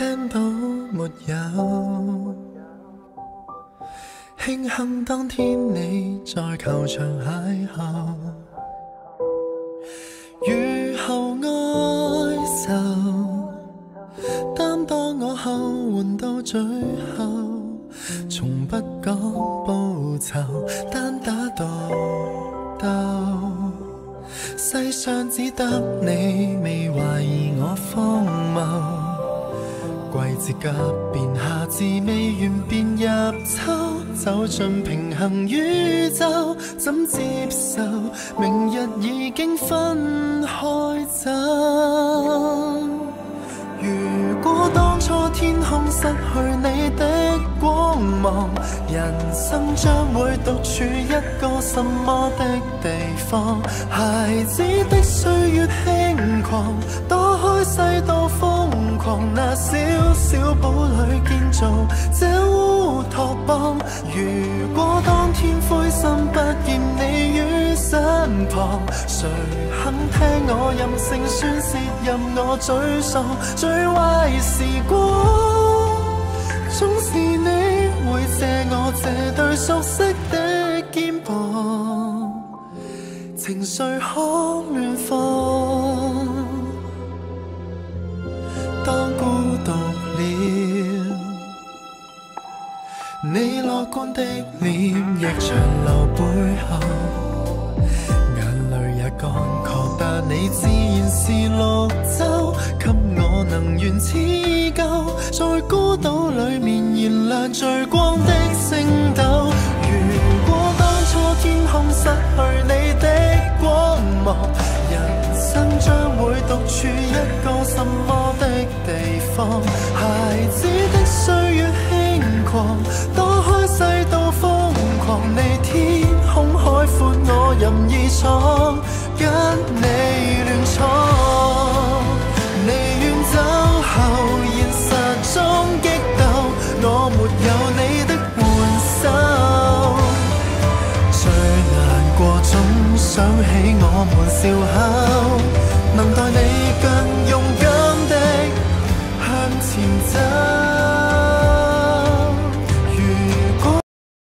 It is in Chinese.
听到没有？庆幸当天你在球场邂逅，雨后哀愁，担当我后援到最后，从不讲报酬，单打独斗。世上只得你未节急变，夏至未完便入秋，走进平衡宇宙，怎接受明日已经分开走？如果当初天空失去你的光芒，人生将会独处一个什么的地方？孩子的岁月轻狂，躲开世道疯狂，那小小堡垒建造这乌托邦。如果当天灰心不见你于身旁，谁肯听我任性宣泄，任我沮丧？最坏时光，总是你会借我这对熟悉的肩膀，情绪可乱放。你乐观的脸亦长留背后，眼泪也干涸，但你自然是绿洲，给我能源似旧，在孤岛里面燃亮最光的星斗。如果当初天空失去你的光芒，人生将会独处一个什么的地方？孩子的岁狂，躲开世道疯狂，你天空海阔，我任意闯，跟你乱闯。离远走后，现实中激斗，我没有你的援手。最难过，总想起我们笑口，能待你更勇敢